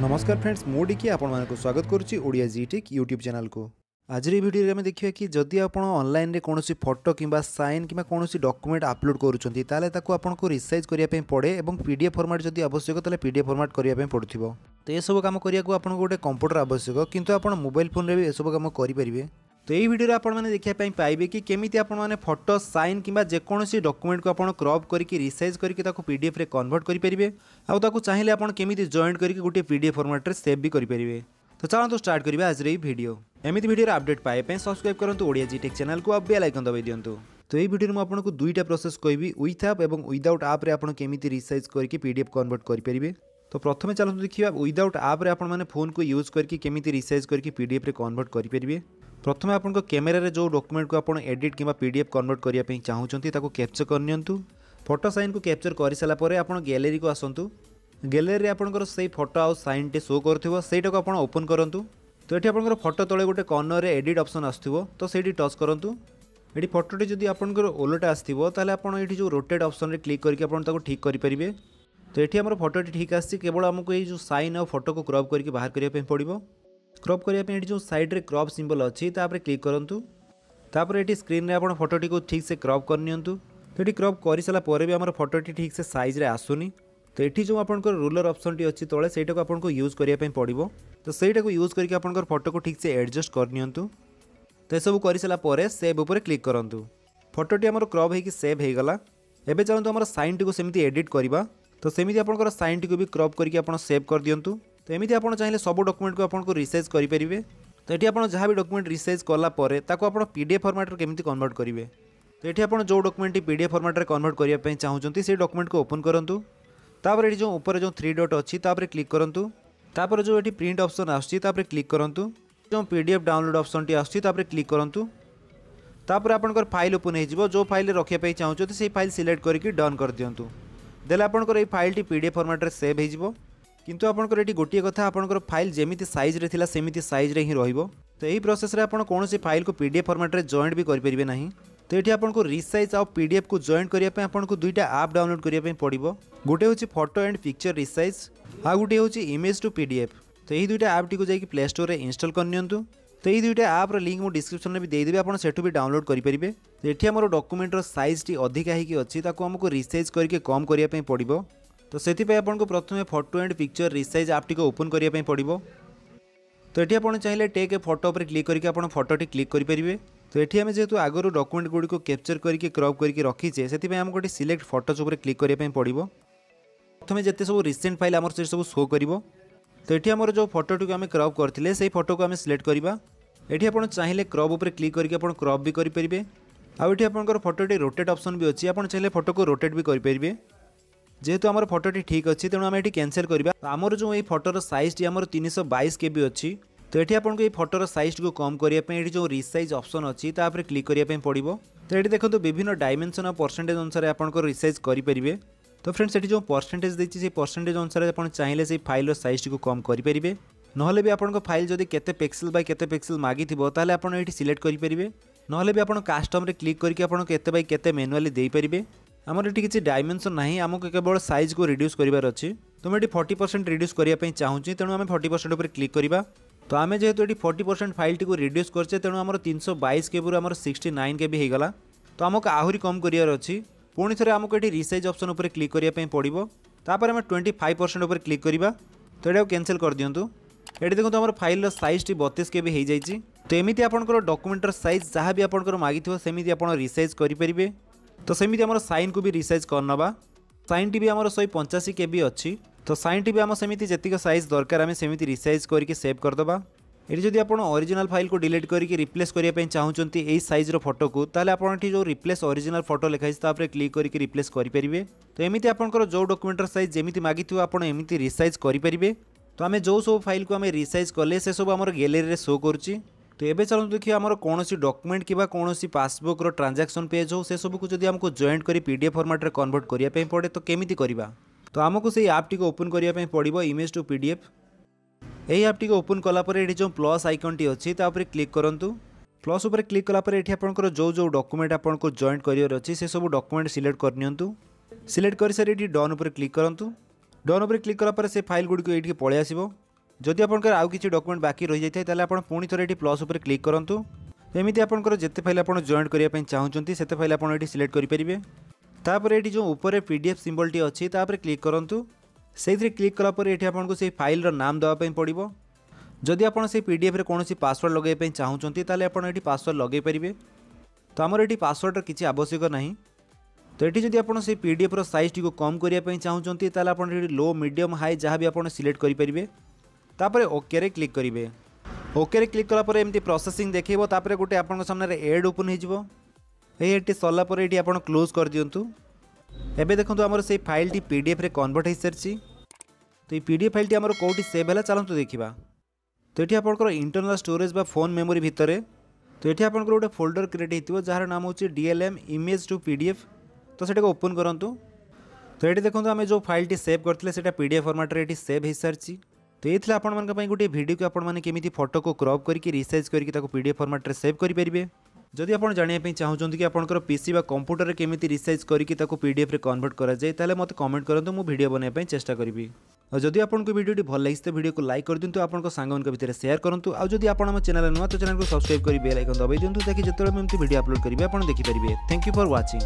নমস্কার ফ্রেন্ডস মু ডিকি আপনার স্বাগত করছি ওড়িয়া জিটেক ইউট্যুব চ্যানেল কু আজর এই ভিডিওরে আমি দেখা কি যদি আপনার অনলাইনে কোণী ফটো কিংবা সাইন কিংবা কোণী ডকুমেন্ট আপলোড করছেন তাহলে তাকে আপনার রিসাইজ করা পড়ে এবং পিডিএফ ফর্মাট যদি আবশ্যক তাহলে পিডিএফ ফর্মাট করা পড়ুব তো এসব কাম করা আপনার গোটে কম্পুটর আবশ্যক কিন্তু আপনার মোবাইল ফোনে এসব কাম করে तो यही भिडियो आपने देखा पाइबे कि केमी आपने फटो सैन कि जेकोसी डकुमेंट को आज क्रप करके रिसाइज करके पीडीएफ रे कनभर्ट करेंगे आउ चाहिए आप केमी जॉइंट करके गोटे पीडीएफ फर्माट्रे सेव भी करेंगे तो चलो स्टार्ट करेंगे आज भिडियो एमती भिडियो अपडेट पाए सब्सक्राइब करूँ ओडिया जी टेक् चैनल को बेल आइकन दबाई दिंतु तो यही भिडियो में आपको दुईटा प्रोसेस कहि विथ आप और विदाउट आप्रे आप केमी रिसाइज करके पीडीएफ कनभर्ट करेंगे तो प्रथम चलते देखिए विदाउट आप्रे आप फ़ोन को यूज़ करके केमी रिसाइज करके पीडीएफ रे कनभर्ट करेंगे ପ୍ରଥମେ ଆପଣଙ୍କ କ୍ୟାମେରାରେ ଯେଉଁ ଡକୁମେଣ୍ଟକୁ ଆପଣ ଏଡ଼ିଟ୍ କିମ୍ବା ପି ଡି ଏଫ୍ କନଭର୍ଟ କରିବା ପାଇଁ ଚାହୁଁଛନ୍ତି ତାକୁ କ୍ୟାପ୍ଚର କରିନିଅନ୍ତୁ ଫଟୋ ସାଇନ୍କୁ କ୍ୟାପ୍ଚର କରିସାରିଲା ପରେ ଆପଣ ଗ୍ୟାଲେରୀକୁ ଆସନ୍ତୁ ଗ୍ୟାଲେରୀରେ ଆପଣଙ୍କର ସେଇ ଫଟୋ ଆଉ ସାଇନ୍ଟି ଶୋ କରୁଥିବ ସେଇଟାକୁ ଆପଣ ଓପନ୍ କରନ୍ତୁ ତ ଏଠି ଆପଣଙ୍କର ଫଟୋ ତଳେ ଗୋଟେ କର୍ଣ୍ଣରରେ ଏଡ଼ିଟ୍ ଅପସନ୍ ଆସୁଥିବ ତ ସେଇଠି ଟଚ୍ କରନ୍ତୁ ଏଠି ଫଟୋଟି ଯଦି ଆପଣଙ୍କର ଓଲଟା ଆସିଥିବ ତାହେଲେ ଆପଣ ଏଠି ଯେଉଁ ରୋଟେଟ୍ ଅପସନ୍ରେ କ୍ଲିକ୍ କରିକି ଆପଣ ତାକୁ ଠିକ୍ କରିପାରିବେ ତ ଏଠି ଆମର ଫଟୋଟି ଠିକ୍ ଆସିଛି କେବଳ ଆମକୁ ଏଇ ଯେଉଁ ସାଇନ୍ ଆଉ ଫଟୋକୁ କ୍ରପ୍ କରିକି ବାହାର କରିବା ପାଇଁ ପଡ଼ିବ क्रप करने जो सैड्रे क्रप सिंबल अच्छी तापर क्लिक करूँ तापर ये स्क्रीन आप फटोटी को ठीक से क्रप करनी क्रप कर सारापर भी आम फटोटी ठीक से सैज्रे आसुनी तो ये जो आप रूलर अप्सन टी अच्छी तले से आपको यूज़ करने पड़ो तो सहीटा को यूज़ करके आप फटो को ठीक से एडजस्ट करनी तो यह सब कर सारापर सेव उपर क्लिक करूँ फटोटी आम क्रप होकर सेव होगा एवं चलते आम सैन टी को सेमती एडिट करवा तो सेमती आप सैन टी को भी क्रप करके आप सेव कर दिंतु तो एमती आप चाहिए सब डकुमेंट को आपको रिसाइज करेंगे तो ये आप जहाँ भी डकुमेंट रिसाइज कलापर ताको पीडीएफ फर्माट्रे केमी कनभर्ट करेंगे तो ये आप जो डकुमेंट पीडीएफ फर्माट्रे कनभर्ट करने चाहूँ से डकुमेंट को ओपन करूँ तापर ये जो ऊपर जो थ्री डट अच्छी तापर क्लिक करूँ तापर जो ये प्रिंट अप्सन आसपर क्लिक करूँ जो पीडीएफ डाउनलोड अप्सन टी आसपर क्लिक करूँ तापर आपंकर फ़ाइल ओपन हो जो फ़ाइल रखा चाहूँ से फ़ाइल सिलेक्ट करके डन कर दिंतु दे आपर ये फ़ाइल टी पीडीएफ फर्माट्रे सेव हो କିନ୍ତୁ ଆପଣଙ୍କର ଏଠି ଗୋଟିଏ କଥା ଆପଣଙ୍କର ଫାଇଲ୍ ଯେମିତି ସାଇଜ୍ରେ ଥିଲା ସେମିତି ସାଇଜ୍ରେ ହିଁ ରହିବ ତ ଏହି ପ୍ରୋସେସ୍ରେ ଆପଣ କୌଣସି ଫାଇଲ୍କୁ ପି ଡି ଏଫ୍ ଫର୍ମାଟ୍ରେ ଜଏଣ୍ଟ ବି କରିପାରିବେ ନାହିଁ ତ ଏଠି ଆପଣଙ୍କୁ ରିସାଇଜ୍ ଆଉ ପି ଡି ଏଫ୍କୁ ଜଏଣ୍ଟ କରିବା ପାଇଁ ଆପଣଙ୍କୁ ଦୁଇଟା ଆପ୍ ଡାଉନଲୋଡ଼ କରିବା ପାଇଁ ପଡ଼ିବ ଗୋଟେ ହେଉଛି ଫଟୋ ଆଣ୍ଡ ପିକ୍ଚର ରିସାଇଜ୍ ଆଉ ଗୋଟିଏ ହେଉଛି image to P D F ତ ଏହି ଦୁଇଟା ଆପ୍ଟିକୁ ଯାଇକି ପ୍ଲେ ଷ୍ଟୋର୍ରେ ଇନଷ୍ଟଲ୍ କରିନିଅନ୍ତୁ ତ ଏହି ଦୁଇଟା ଆପ୍ର ଲିଙ୍କ୍ ମୁଁ ଡିସ୍କ୍ରିପ୍ସନ୍ରେ ବି ଦେଇଦେବି ଆପଣ ସେଠୁ ବି ଡାଉନଲୋଡ଼ କରିପାରିବେ ଏଠି ଆମର ଡକୁମେଣ୍ଟର ସାଇଜ୍ଟି ଅଧିକା ହେଇକି ଅଛି ତାକୁ ଆମକୁ ରିସାଇଜ୍ କରିକି କମ୍ କରିବା ପାଇଁ ପଡ଼ିବ তো ସେଥିପାଇଁ ଆପଣଙ୍କୁ ପ୍ରଥମେ ଫଟୋ ଆଣ୍ଡ ପିକ୍ଚର ରିସାଇଜ୍ ଆପ୍ଟିକୁ ଓପନ୍ କରିବା ପାଇଁ ପଡ଼ିବ ତ ଏଠି ଆପଣ ଚାହିଁଲେ ଟେକ୍ ଏ ଫଟୋ ଉପରେ କ୍ଲିକ୍ କରିକି ଆପଣ ଫଟୋଟି କ୍ଲିକ୍ କରିପାରିବେ ତ ଏଠି ଆମେ ଯେହେତୁ ଆଗରୁ ଡକୁମେଣ୍ଟ ଗୁଡ଼ିକୁ କ୍ୟାପଚର କରିକି କ୍ରପ୍ କରିକି ରଖିଛେ ସେଥିପାଇଁ ଆମକୁ ଏଠି ସିଲେକ୍ଟ ଫଟୋଜ୍ ଉପରେ କ୍ଲିକ୍ କରିବା ପାଇଁ ପଡ଼ିବ ପ୍ରଥମେ ଯେତେ ସବୁ ରିସେଣ୍ଟ ଫାଇଲ୍ ଆମର ସେ ସବୁ ଶୋ କରିବ ତ ଏଠି ଆମର ଯେଉଁ ଫଟୋଟିକୁ ଆମେ କ୍ରପ୍ କରିଥିଲେ ସେଇ ଫଟୋକୁ ଆମେ ସିଲେକ୍ଟ କରିବା ଏଠି ଆପଣ ଚାହିଁଲେ କ୍ରପ୍ ଉପରେ କ୍ଲିକ୍ କରିକି ଆପଣ କ୍ରପ୍ ବି କରିପାରିବେ ଆଉ ଏଠି ଆପଣଙ୍କର ଫଟୋଟି ରୋଟେଟ୍ ଅପସନ୍ ବି ଅଛି ଆପଣ ଚାହିଁଲେ ଫଟୋକୁ ରୋଟେଟ୍ ବି କରିପାରିବେ যেহেতু আমার ফটোটি ঠিক অছি তেমন আমি এটি ক্যানসেল করা আমার যে এই ফটোর সাইজটি আমার তিনশো বাইশ কেবি অছি তো এটি আপনার এই ফটোর সাইজটি কম করা এটি যে রিসাইজ অপসন অছি তাপরে ক্লিক করা পড়ব তো এটি দেখুন বিভিন্ন ডাইমেনশন আর পরসেটেজ অনুসারে আপনার রিসাইজ করে পারে তো ফ্রেন্ডস এটি যে পরসেটেজ দিয়েছি সেই পরসেটেজ অনুসারে আপনার চাইলে সেই ফাইলর সাইজটি কম করে পারে নহলে বি আপনার ফাইল যদি কেতে পিক্সেল বাই কেতে পিক্সেল মাগিথিব তাহলে আপনার এটি সিলেক্ট করে পারে নহলে বি আপনার কাস্টমরে ক্লিক করি আপনার কেতে বাই কেতে ম্যানুয়ালি দিয়ে পারে আমার এটি কিছু ডাইমেনশন না আমি কেবল সাইজ কু রিডিউস করবার অছি তো আমি এটি ফর্টি পরসেন্ট রিডিউস করা চাহুছি তেমন আমি ফর্টি পরসেন্ট উপরে ক্লিক করা তো আমি যেহেতু এটি ফর্টি পরসেন্ট ফাইলটি রিডিউস করছে তেমন আমার তিনশো বাইশ কেবির আমার সিক্সটি নাইন কেবি হয়ে গলা তো আমাকে আহরি কম করার অছি পুঁ থে আমাকে এটি রিসাইজ অপসন উপরে ক্লিক করা পড়ব তাপরে আমি টোয়েন্টি ফাইভ পরসেন্ট উপরে ক্লিক করা তো এটা ক্যানসেল କରିଦିଅନ୍ତୁ এটি দেখুন আমার ফাইলর সাইজটি বতিশ কেবি হয়ে যাই তো এমিতি আপনার ডকুমেন্টর সাইজ যা বি আপনার মাগিথিব সেমিতি আপনার রিসাইজ করে তো সেমিতি আমার সাইনকু বি রিসাইজ করনবা সাইনটি বি আমার শহে পঞ্চাশি কেবি অছি তো সাইনটি বি আমার সেমিতি যেতিক সাইজ দরকার আমি সেমিতি রিসাইজ করিকি সেভ করদেবা এটি যদি আপনার অরিজিনাল ফাইলকে ডিলিট করিকি রিপ্লেস করা চাহুমান এই সাইজর ফটোকে তাহলে আপনার এটি যে রিপ্লেস অরিজিনাল ফটো লেখা হয়েছে তাপরে ক্লিক করিকি রিপ্লেস করে তো এমিতি আপনার যে ডকুমেন্টর সাইজ যেমি মাগিথিব আপনার এমিতি রিসাইজ করে তো আমি যে সব ফাইলকে আমি রিসাইজ কলে সেসব আমার গ্যালেরি শো করছি तो ये चलो देखिए आम कौन डकुमेंट कि कौन पासबुक्र ट्रांजाक्शन पेज हो सबको जब आमको जॉइंट कर पीडीएफ फर्माट्रे कनभर्ट करें पड़े तो केमी करवा तो आमको से आप ओपन करने पड़ो इमेज टू पीडीएफ यही आप टी ओपन कलापर ये जो प्लस आइकन टी अच्छी क्लिक करूँ प्लस उपर क्लिक कलापर ये आपर जो जो डकुमेंट आपको जॉइंट करार अच्छे से सब डकुमेंट सिलेक्ट करनी सिलेक्ट कर सारी डन उपर क्लिक करूँ डन उपर क्लिक कलापर से फ़ाइल गुड़ी ये पलि आसो ସେ ଫାଇଲ୍ ଗୁଡ଼ିକୁ ଏଇଠିକି ପଳେଇ ଆସିବ ଯଦି ଆପଣଙ୍କର ଆଉ କିଛି ଡକୁମେଣ୍ଟ ବାକି ରହିଯାଇଥାଏ ତାହେଲେ ଆପଣ ପୁଣି ଥରେ ଏଠି ପ୍ଲସ୍ ଉପରେ କ୍ଲିକ୍ କରନ୍ତୁ ଏମିତି ଆପଣଙ୍କର ଯେତେ ଫାଇଲ୍ ଆପଣ ଜଏଣ୍ଟ କରିବା ପାଇଁ ଚାହୁଁଛନ୍ତି ସେତେ ଫାଇଲ୍ ଆପଣ ଏଠି ସିଲେକ୍ଟ କରିପାରିବେ ତାପରେ ଏଠି ଯେଉଁ ଉପରେ ପି ଡି ଏଫ୍ ସିମ୍ବଲ୍ଟି ଅଛି ତାପରେ କ୍ଲିକ୍ କରନ୍ତୁ ସେଇଥିରେ କ୍ଲିକ୍ କଲା ପରେ ଏଠି ଆପଣଙ୍କୁ ସେଇ ଫାଇଲ୍ର ନାମ ଦେବା ପାଇଁ ପଡ଼ିବ ଯଦି ଆପଣ ସେଇ ପି ଡି ଏଫ୍ରେ କୌଣସି ପାସୱାର୍ଡ଼ ଲଗାଇବା ପାଇଁ ଚାହୁଁଛନ୍ତି ତାହେଲେ ଆପଣ ଏଠି ପାସୱାର୍ଡ଼ ଲଗାଇ ପାରିବେ ତ ଆମର ଏଠି ପାସୱାର୍ଡ଼ର କିଛି ଆବଶ୍ୟକ ନାହିଁ ତ ଏଠି ଯଦି ଆପଣ ସେଇ ପି ଡି ଏଫ୍ର ସାଇଜ୍ଟିକୁ କମ୍ କରିବା ପାଇଁ ଚାହୁଁଛନ୍ତି ତାହେଲେ ଆପଣ ଏଠି ଲୋ ମିଡ଼ିୟମ୍ ହାଇ ଯାହା ବି ଆପଣ ସିଲେକ୍ଟ କରିପାରିବେ ତାପରେ ଓକେରେ କ୍ଲିକ୍ କରିବେ ଓକେରେ କ୍ଲିକ୍ କଲା ପରେ ଏମିତି ପ୍ରୋସେସିଂ ଦେଖେଇବ ତାପରେ ଗୋଟେ ଆପଣଙ୍କ ସାମ୍ନାରେ ଏଡ୍ ଓପନ୍ ହେଇଯିବ ଏଇ ଏଡ଼୍ଟି ସରିଲା ପରେ ଏଠି ଆପଣ କ୍ଲୋଜ୍ କରିଦିଅନ୍ତୁ ଏବେ ଦେଖନ୍ତୁ ଆମର ସେଇ ଫାଇଲ୍ଟି ପି ଡି ଏଫ୍ରେ କନଭର୍ଟ ହୋଇସାରିଛି ତ ଏଇ ପି ଡି ଏଫ୍ ଫାଇଲ୍ଟି ଆମର କେଉଁଠି ସେଭ୍ ହେଲା ଚାଲନ୍ତୁ ଦେଖିବା ତ ଏଠି ଆପଣଙ୍କର ଇଣ୍ଟରନାଲ୍ ଷ୍ଟୋରେଜ୍ ବା ଫୋନ୍ ମେମୋରି ଭିତରେ ତ ଏଠି ଆପଣଙ୍କର ଗୋଟେ ଫୋଲ୍ଡର କ୍ରିଏଟ୍ ହେଇଥିବ ଯାହାର ନାମ ହେଉଛି D L M image to P D F ତ ସେଟାକୁ ଓପନ୍ କରନ୍ତୁ ତ ଏଠି ଦେଖନ୍ତୁ ଆମେ ଯେଉଁ ଫାଇଲ୍ଟି ସେଭ୍ କରିଥିଲେ ସେଟା ପି ଡି ଏଫ୍ ଫର୍ମାଟ୍ରେ ଏଠି ସେଭ୍ ହୋଇସାରିଛି তো এই আপনার গোটে ভিডিওকে আপনার কেমি ফটোকে ক্রপ করি রিসাইজ করি তাকে পিডিএফ ফর্মাটে সেভ করে পেয়ে যদি আপনার জাঁয়া চাহুমান কি আপনার পিসি বা কম্পুটরের কেমি রিসাইজ করি তাকে পিডিএফ কনভর্ট করা যায় তাহলে মতো কমেন্ট করতে মু ভিডিও বনাইয়া চেষ্টা করবি যদি আপনার ভিডিওটি ভালো লাগিছে তো ভিডিওকে লাইক করে দিন আপনার সাংমান ভিতরে সেয়ার করতু আর যদি আপনার আমার চ্যানেল নয় তো চ্যানেলকে সবসক্রাইব করে বেল আইকন দবাই দিন তাকে যেতবে এমনি ভিডিও আপলোড করবে আপনার দেখিপারে থ্যাংক ইউ ফর ওয়াচিং